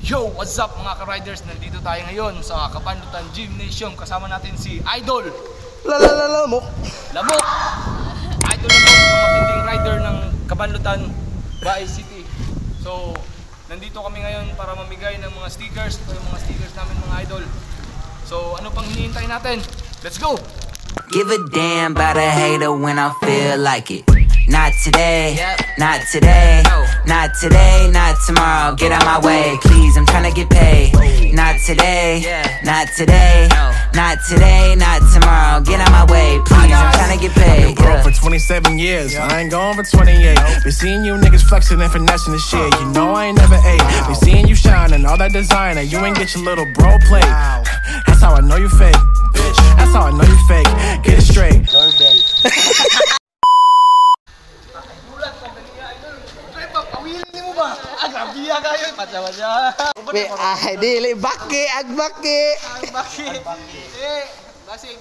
Yo, what's up mga ka-riders? Nandito tayo ngayon sa Kapandutan Gymnasium. Kasama natin si Idol mo. Lamok. Idol Lamok, yung matinding rider ng Kabanlutan, Baay City. So, nandito kami ngayon para mamigay ng mga stickers. Ito yung mga stickers namin mga idol. So, ano pang hinihintay natin? Let's go! Give a damn about a hater when I feel like it. Not today, not today, not today, not tomorrow. Get out my way, please. I'm tryna get paid. Not today, not today, not today, not tomorrow. Get out my way, please. I'm tryna get paid. Been Broke for 27 years, I ain't going for 28. Been seeing you niggas flexing and finessing the shit. You know I ain't never ate. Been seeing you shining, all that designer. You ain't get your little bro plate. That's how I know you fake. Bitch, that's how I know you fake. Get it straight. May ay dili baki ag baki. Eh, basing.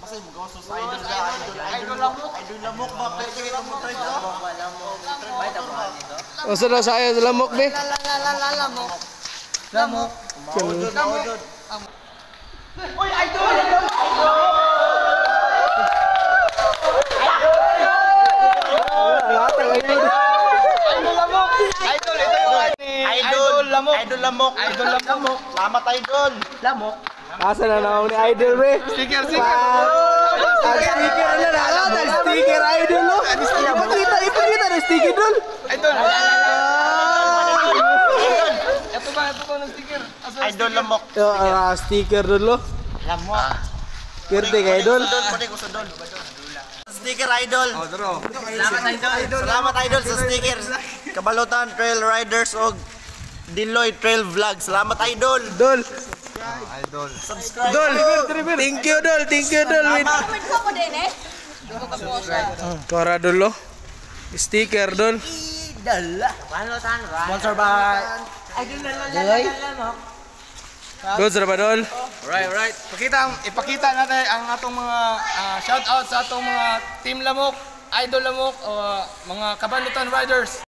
Basing mo sa idol ka, idol, idol lamok. Idol lamok ba? Pwede kayo lamok try ko. Usa na sa ayo lamok be. Lamok. Idol lamok. Idol, ito yung ni Idol lamok. Idol lamok. Idol lamok. Salamat idol. Lamok. Asa na naong ni idol be. Sticker, sticker. Ang sticker na na. Ang sticker idol lo. Ipakita ipakita na sticker dol. Idol. Ito ba, ito ba ng sticker? Idol lamok. Ah, sticker dol lo. Lamok. Pirte ka idol. Idol, pwede ko sa dol. Sticker idol. Oh, Salamat idol. Salamat idol sa sticker. Kabalutan Trail Riders og Deloy Trail Vlog. Salamat idol. Dol. Subscribe. Dol. Thank you dol. Thank you dol. Comment ko ko din eh. Kora dol lo. Sticker dol. Sponsor by Dol sa ba dol? Right, right. Pakita, ipakita natin ang atong mga ah, shout out sa atong mga team lamok, idol lamok, o mga kabandutan riders.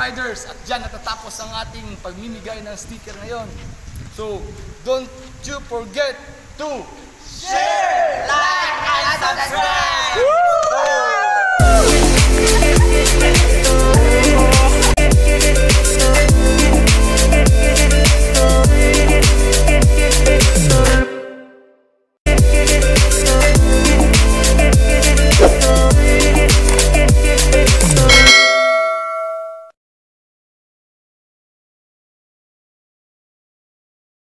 riders. At dyan natatapos ang ating pagmimigay ng sticker ngayon. So, don't you forget to share, like, and subscribe! Woo!